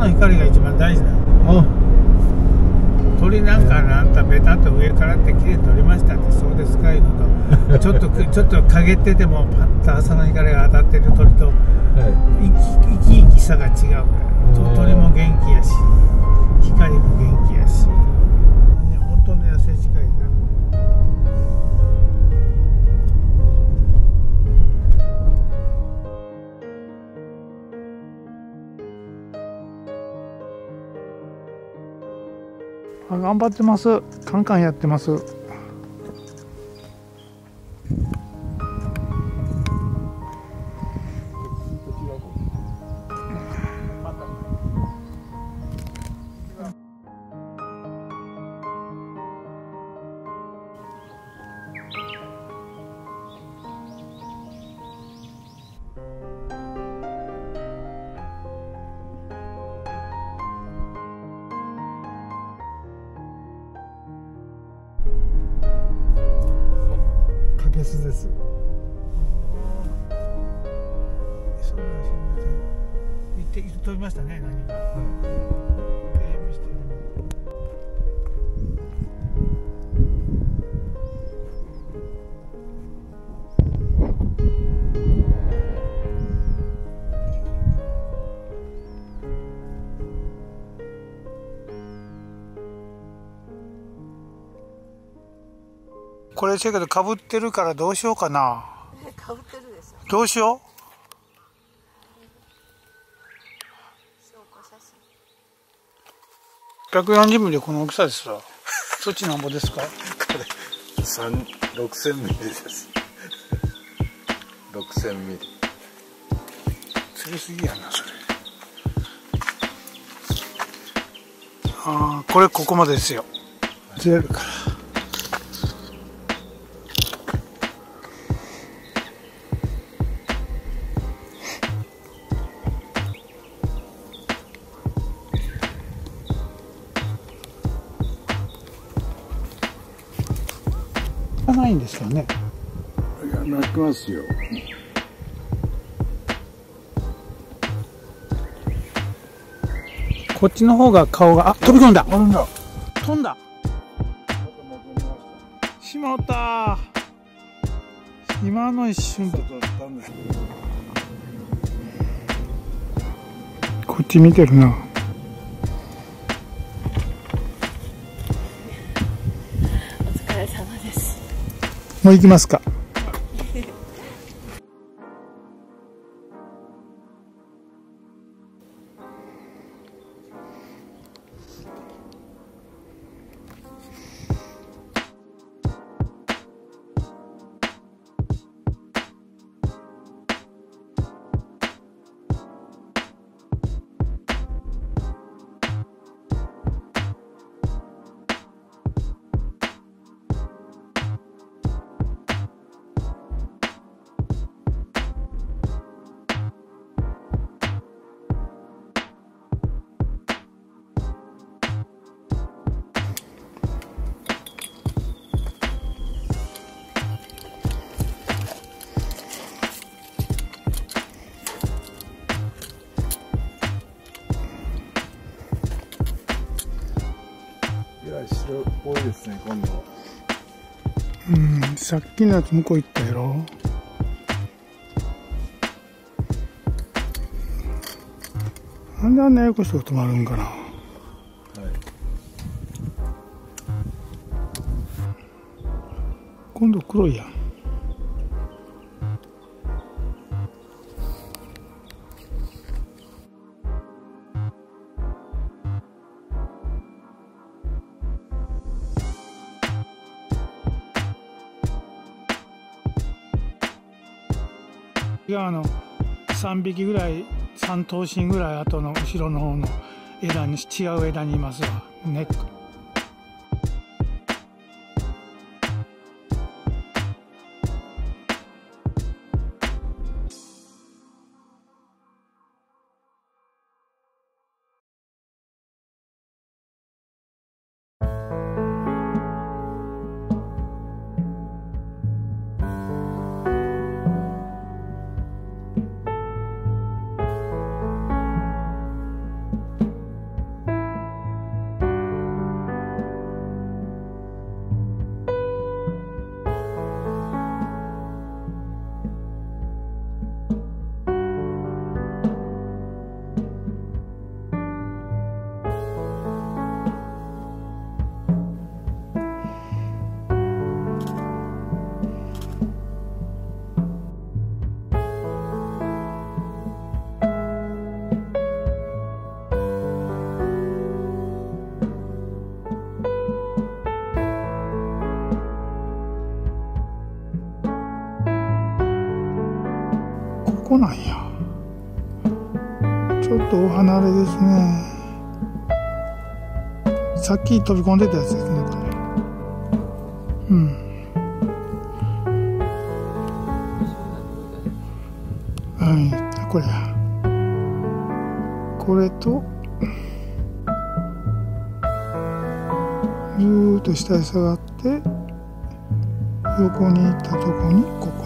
の光が一番大事なの鳥なんかあんたベタっと上からって綺麗に撮りましたってそうですかいうのと ちょっとちょっと陰っててもパッと朝の光が当たってる鳥と生き生き生きさが違うから。鳥も元気やし光も元気頑張ってます。カンカンやってます。て飛びましたね何が、ゲームしてるこれせやけどかぶってるからどうしようかな。かぶってるでしょ。どうしよ証640ミリこの大きさですわ。そっちなんぼですか？これ6000ミリです。6000ミリ。釣りすぎやなそれ。ああこれここまでですよ。釣れるから。ないんですかね。いや、泣きますよ。こっちの方が顔があ飛び込んだ。あるんだ。飛んだ。しまった。今の一瞬こっち見てるなもう行きますか。いですね、今度。うんさっきのやつ向こう行ったやろなんであんなややこしいこともあるんかなはい。今度黒いやんいやあの3匹ぐらい3頭身ぐらい後の後ろの方の枝に違う枝にいますわ。ネックなんや。ちょっとお離れですね。さっき飛び込んでたやつですねこれ。うん。はいこれこれとずーっと下へ下がって横に行ったとこにここ。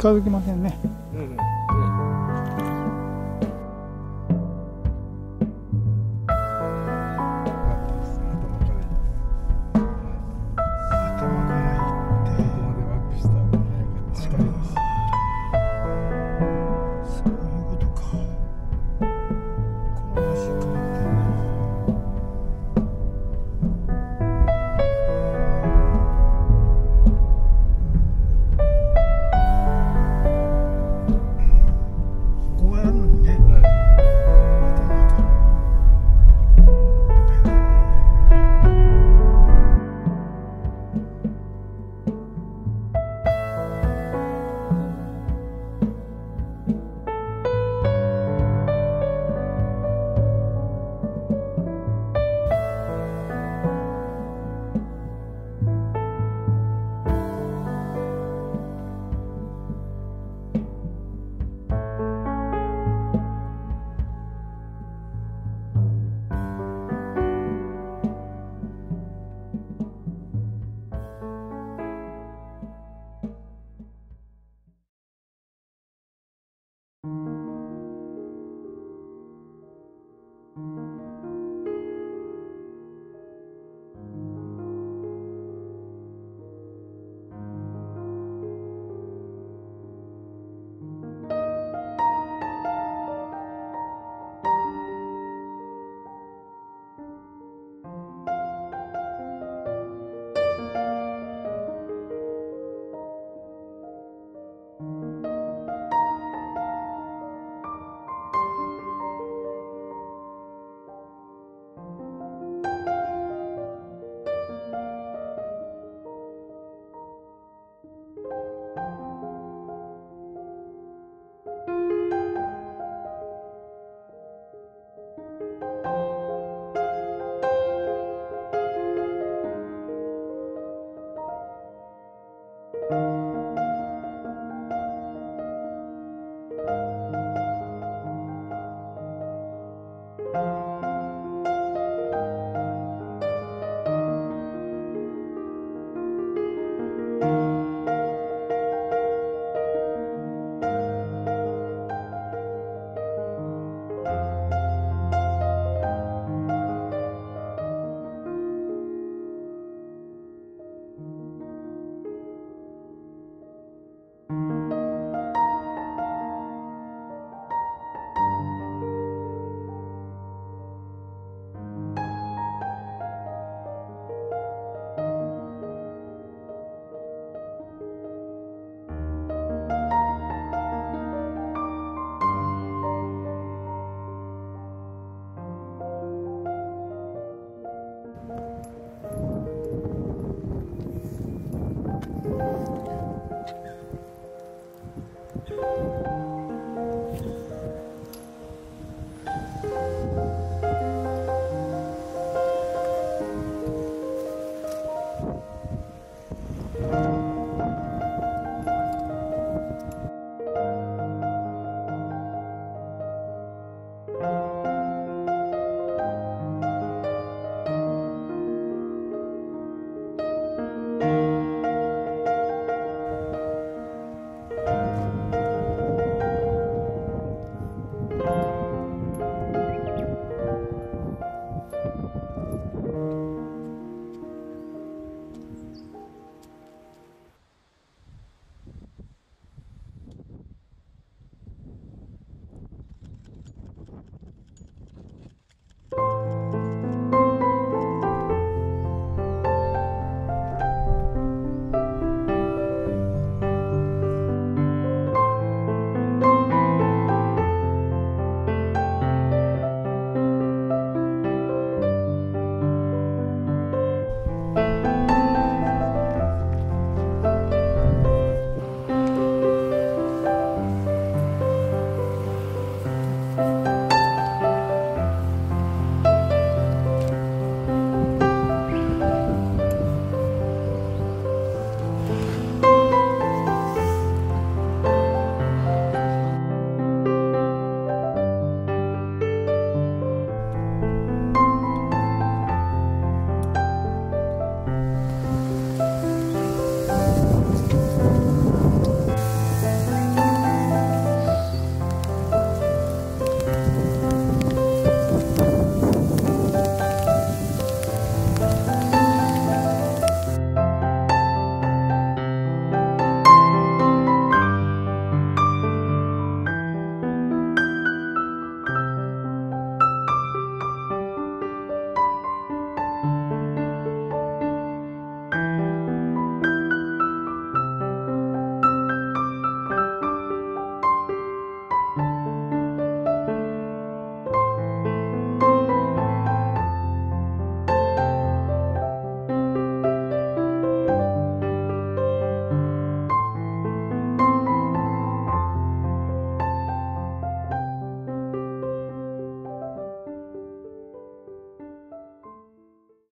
近づきませんね。うん、うん